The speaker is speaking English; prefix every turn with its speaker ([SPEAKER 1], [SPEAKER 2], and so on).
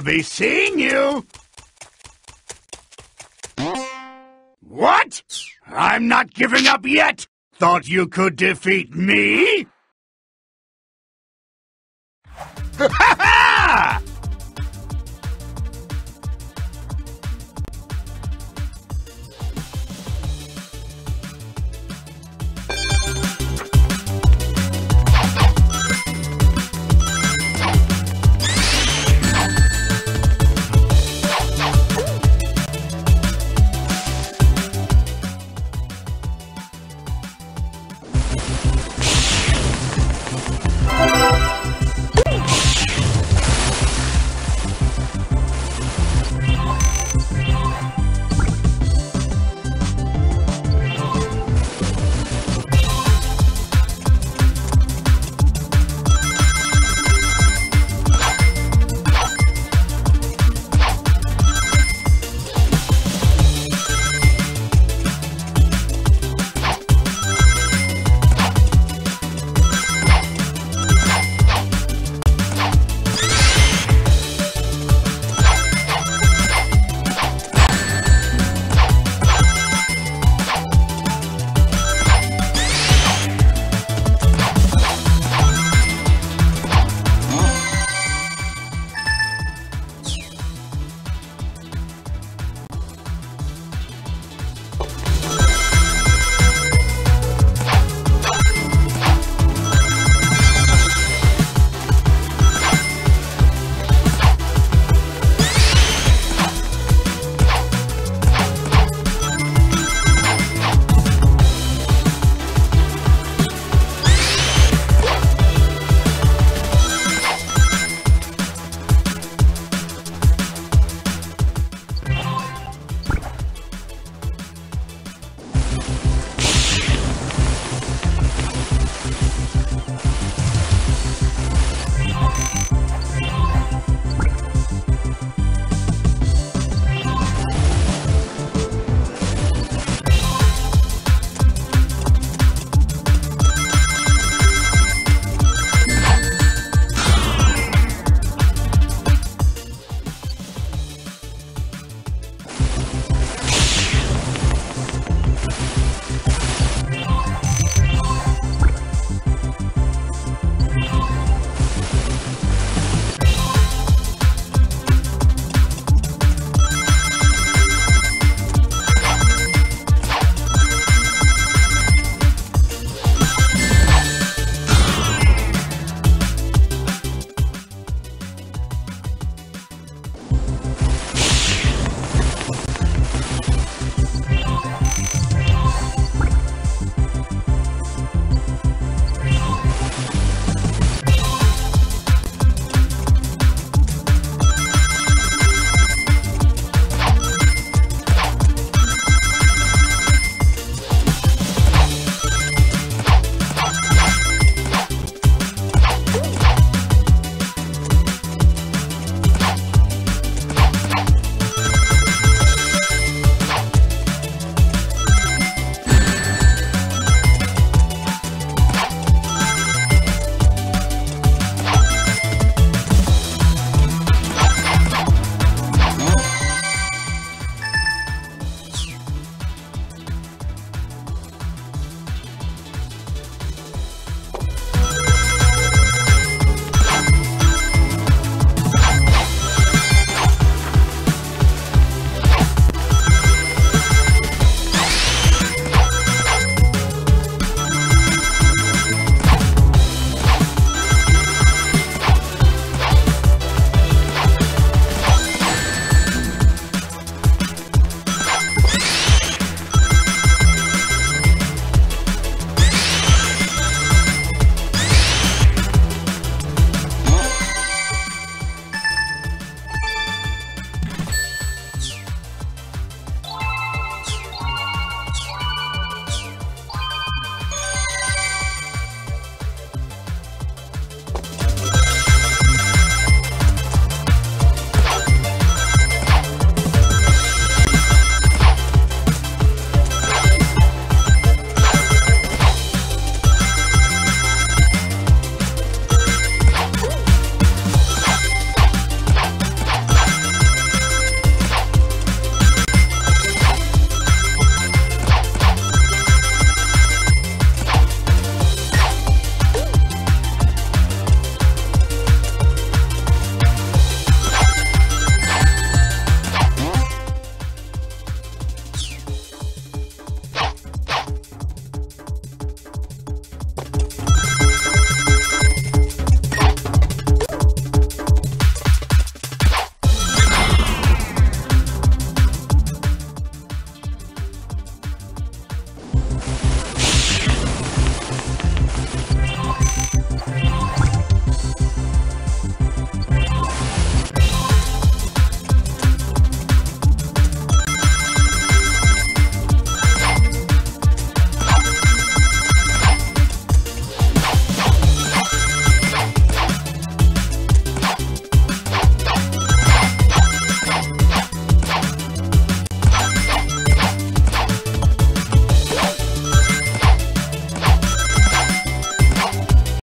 [SPEAKER 1] I'll be seeing you. What? I'm not giving up yet. Thought you could defeat me?